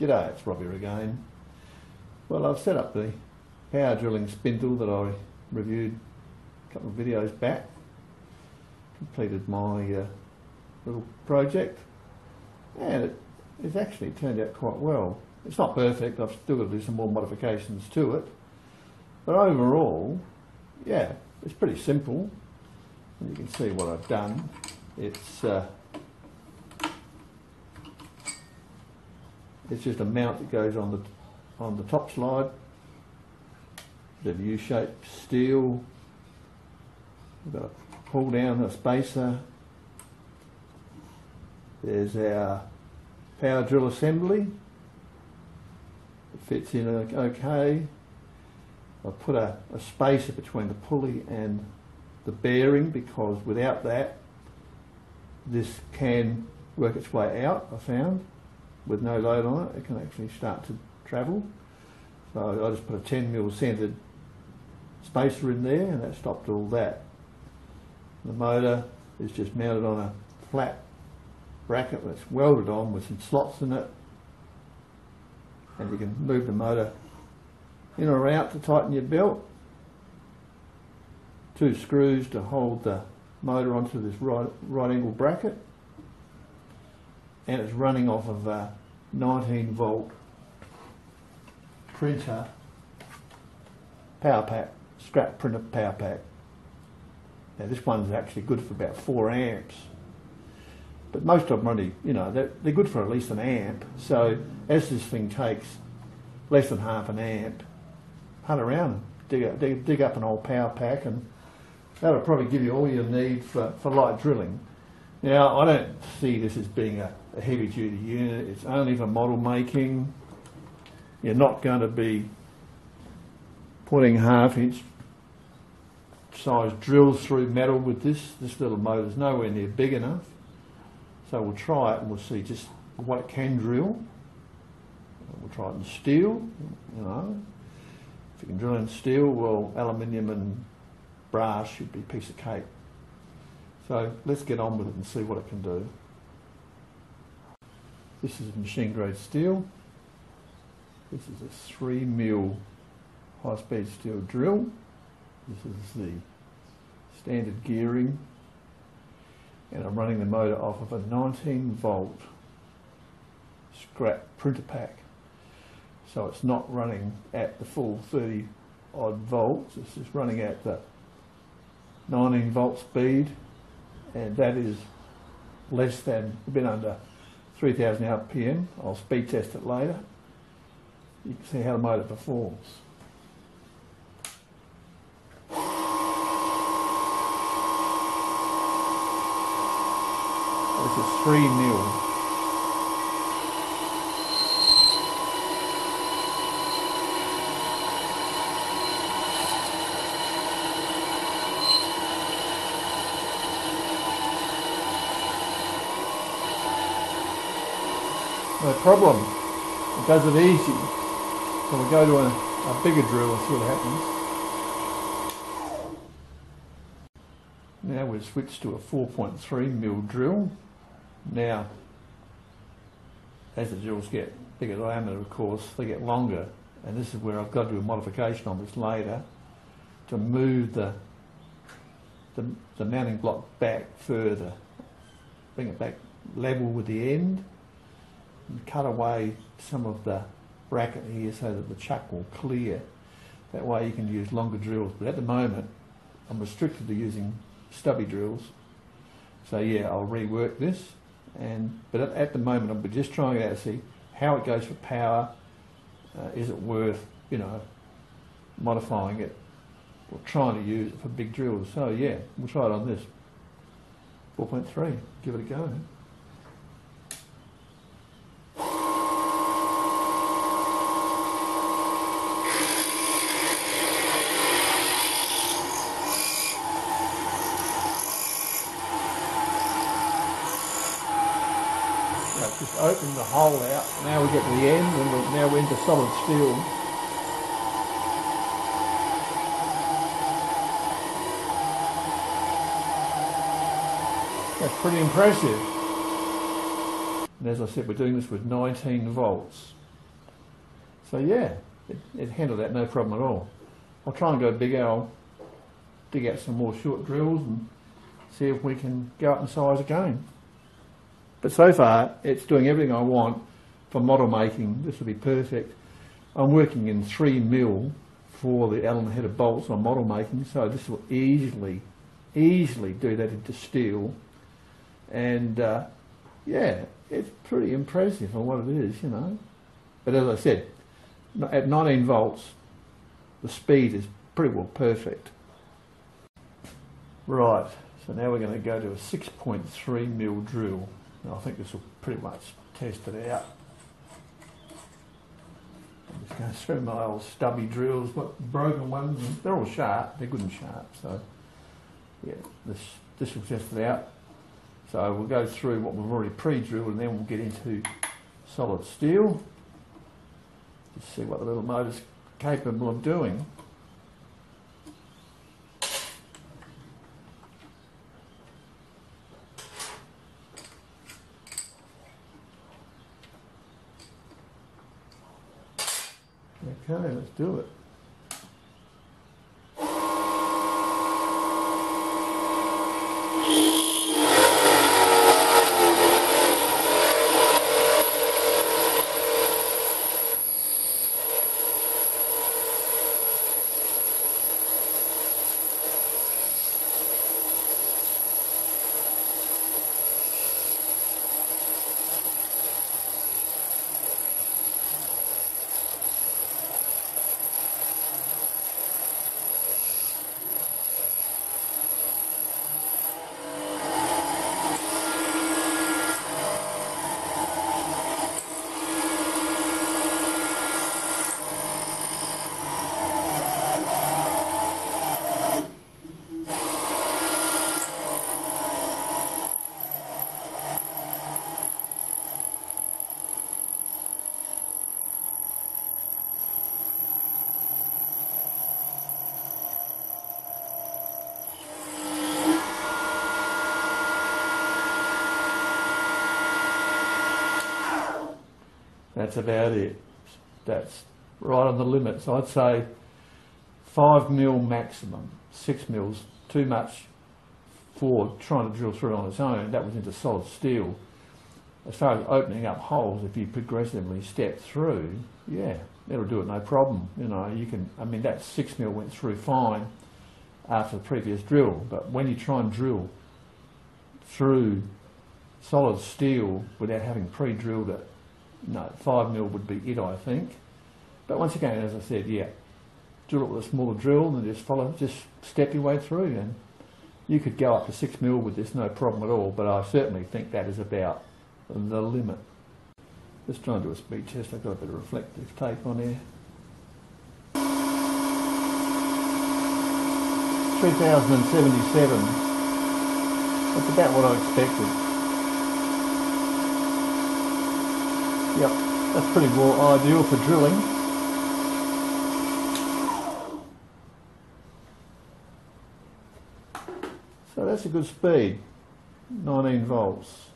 G'day, it's Robbie again. Well, I've set up the power drilling spindle that I reviewed a couple of videos back. Completed my uh, little project and it, it's actually turned out quite well. It's not perfect, I've still got to do some more modifications to it. But overall, yeah, it's pretty simple. And you can see what I've done. It's uh, It's just a mount that goes on the on the top slide. The U-shaped steel. We've got a pull down a spacer. There's our power drill assembly. It fits in okay. I put a, a spacer between the pulley and the bearing because without that this can work its way out, I found with no load on it, it can actually start to travel. So I just put a 10 mil centered spacer in there and that stopped all that. The motor is just mounted on a flat bracket that's welded on with some slots in it and you can move the motor in or out to tighten your belt. Two screws to hold the motor onto this right, right angle bracket and it's running off of a 19 volt printer power pack, scrap printer power pack. Now this one's actually good for about 4 amps. But most of them only, you know, they're, they're good for at least an amp. So as this thing takes less than half an amp, hunt around, dig, dig, dig up an old power pack and that'll probably give you all you need for, for light drilling. Now, I don't see this as being a, a heavy duty unit. It's only for model making. You're not going to be putting half inch size drills through metal with this. This little motor's nowhere near big enough. So we'll try it and we'll see just what it can drill. We'll try it in steel, you know. If you can drill in steel, well, aluminium and brass should be a piece of cake. So let's get on with it and see what it can do. This is machine grade steel. This is a 3 mil high speed steel drill. This is the standard gearing and I'm running the motor off of a 19 volt scrap printer pack. So it's not running at the full 30 odd volts, it's just running at the 19 volt speed and that is less than a bit under 3000 RPM. I'll speed test it later. You can see how the motor performs. This is 3 mil problem. It does it easy. So we'll go to a, a bigger drill and see what happens. Now we've switched to a 4.3 mil drill. Now, as the drills get bigger diameter, of course, they get longer. And this is where I've got to do a modification on this later to move the, the, the mounting block back further, bring it back level with the end and cut away some of the bracket here so that the chuck will clear. That way you can use longer drills. But at the moment, I'm restricted to using stubby drills. So yeah, I'll rework this. And But at, at the moment, I'm just trying out to see how it goes for power. Uh, is it worth, you know, modifying it or trying to use it for big drills? So yeah, we'll try it on this. 4.3, give it a go. just open the hole out. Now we get to the end and we're, now into solid steel. That's pretty impressive. And as I said, we're doing this with 19 volts. So yeah, it, it handled that no problem at all. I'll try and go bigger. I'll dig out some more short drills and see if we can go up in size again. But so far, it's doing everything I want for model making. This will be perfect. I'm working in 3 mil for the Allen headed bolts on model making, so this will easily, easily do that into steel. And uh, yeah, it's pretty impressive on what it is, you know. But as I said, at 19 volts, the speed is pretty well perfect. Right, so now we're going to go to a 6.3 mil drill. Now I think this will pretty much test it out. Just going through my old stubby drills, but broken ones, they're all sharp, they're good and sharp, so yeah, this, this will test it out. So we'll go through what we've already pre-drilled and then we'll get into solid steel. Just see what the little motor's capable of doing. Okay, let's do it. That's about it. That's right on the limit. So I'd say five mil maximum, six mils too much for trying to drill through on its own. That was into solid steel. As far as opening up holes, if you progressively step through, yeah, it'll do it no problem. You know, you can. I mean, that six mil went through fine after the previous drill, but when you try and drill through solid steel without having pre-drilled it, no, five mil would be it, I think. But once again, as I said, yeah, drill it with a smaller drill and just follow, just step your way through. And you could go up to six mil with this, no problem at all. But I certainly think that is about the limit. Just trying to do a speed test. I've got a bit of reflective tape on here. 3077. That's about what I expected. Yep, that's pretty well oh, ideal for drilling. So that's a good speed, 19 volts.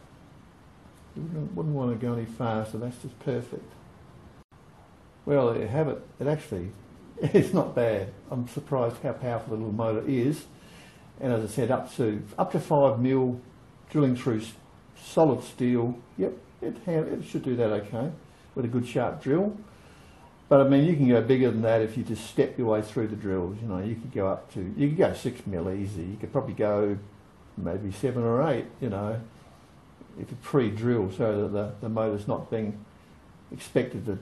You wouldn't, wouldn't want to go any faster, that's just perfect. Well, there you have it. It actually, it's not bad. I'm surprised how powerful the little motor is. And as I said, up to up to five mil, drilling through solid steel. Yep, it, it should do that okay with a good sharp drill. But I mean, you can go bigger than that if you just step your way through the drills. You know, you could go up to, you could go six mil easy. You could probably go maybe seven or eight, you know, if you pre-drill so that the, the motor's not being expected to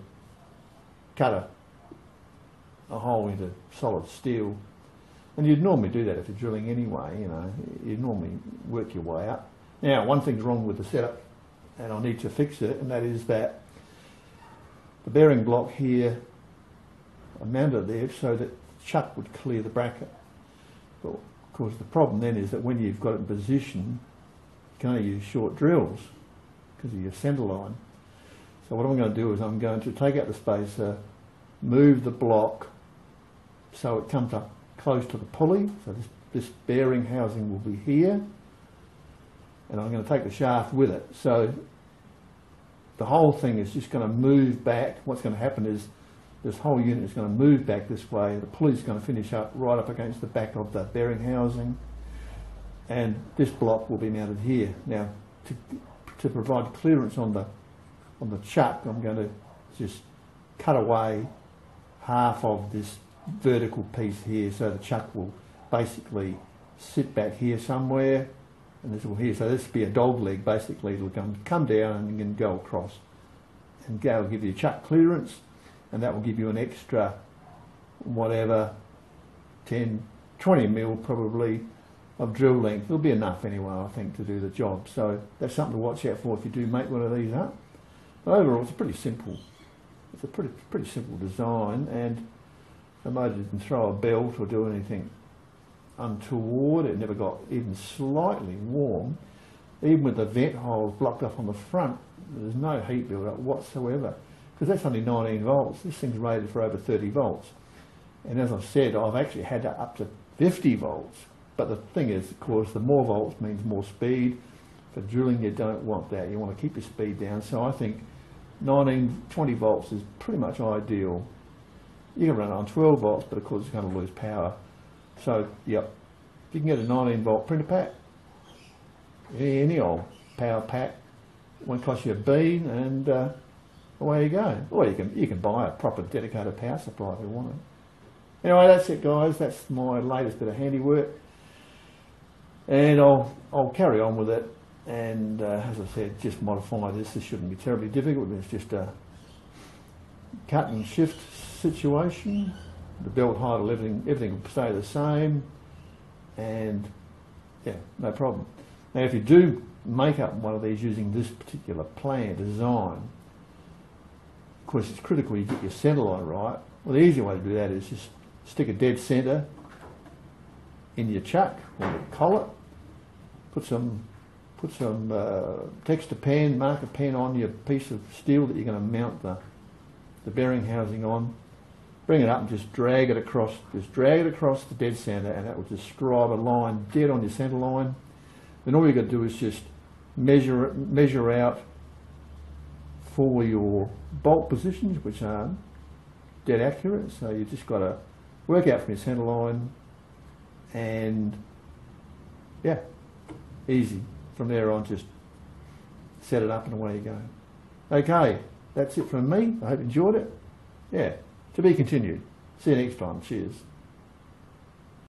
cut a, a hole into solid steel. And you'd normally do that if you're drilling anyway, you know, you'd normally work your way up. Now, one thing's wrong with the setup and I need to fix it, and that is that the bearing block here, I mounted there so that chuck would clear the bracket. But of course the problem then is that when you've got it in position, you can only use short drills because of your centre line. So what I'm going to do is I'm going to take out the spacer, move the block so it comes up close to the pulley. So this, this bearing housing will be here and I'm going to take the shaft with it. So the whole thing is just going to move back. What's going to happen is this whole unit is going to move back this way. The pulley's going to finish up right up against the back of the bearing housing, and this block will be mounted here. Now, to, to provide clearance on the on the chuck, I'm going to just cut away half of this vertical piece here, so the chuck will basically sit back here somewhere, and this will here. So this will be a dog leg. Basically, it'll come come down and then go across, and that'll give you chuck clearance and that will give you an extra whatever 10 20 mil probably of drill length it'll be enough anyway I think to do the job so that's something to watch out for if you do make one of these up but overall it's pretty simple it's a pretty pretty simple design and the motor didn't throw a belt or do anything Um, untoward it never got even slightly warm even with the vent holes blocked off on the front there's no heat build up whatsoever because that's only 19 volts. This thing's rated for over 30 volts. And as I've said, I've actually had up to 50 volts. But the thing is, of course, the more volts means more speed. For drilling, you don't want that. You want to keep your speed down. So I think 19, 20 volts is pretty much ideal. You can run on 12 volts, but of course it's going to lose power. So, yep, you can get a 19 volt printer pack, any old power pack, won't cost you a bean, and uh, away you go. Or you can you can buy a proper dedicated power supply if you want it. Anyway, that's it, guys. That's my latest bit of handiwork, and I'll I'll carry on with it. And uh, as I said, just modify this. This shouldn't be terribly difficult. It's just a cut and shift situation. The belt height, everything everything will stay the same, and yeah, no problem. Now, if you do make up one of these using this particular plan design, of course, it's critical you get your centre line right. Well, the easy way to do that is just stick a dead centre in your chuck or your collet. Put some put some uh, pen, marker pen on your piece of steel that you're going to mount the the bearing housing on. Bring it up and just drag it across. Just drag it across the dead centre, and that will just scribe a line dead on your centre line. Then all you've got to do is just measure measure out for your bolt positions, which are dead accurate. So you've just got to work out from your centre line and yeah, easy. From there on, just set it up and away you go. Okay, that's it from me. I hope you enjoyed it. Yeah, to be continued. See you next time. Cheers.